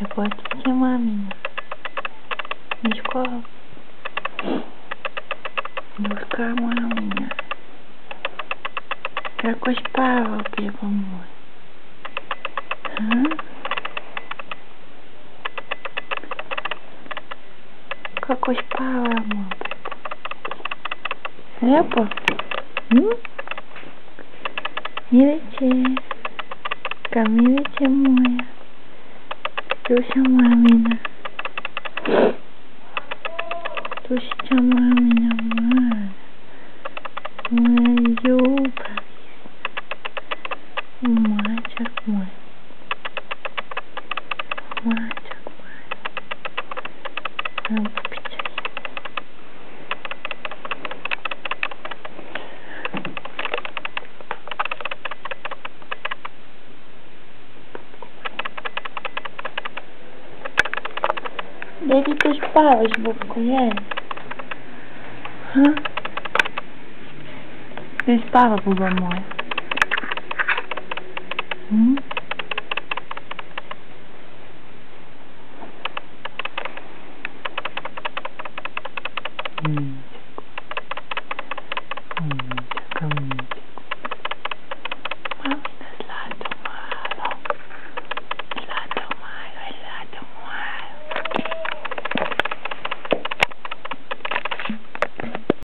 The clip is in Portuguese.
Você pode chamar, menina. Me escola. Buscar uma menina. Quer cospar, o que, amor? Hã? Quer cospar, amor? É, pô? Hum? Milete. Camilete moja. Дуся мамина. Дуся мамина, мама. Моя юбка. Мальчик мой. Мальчик мой. Baby, tus pavos, vou conhece? Hã? Tus pavos, meu amor. Hum? Hum.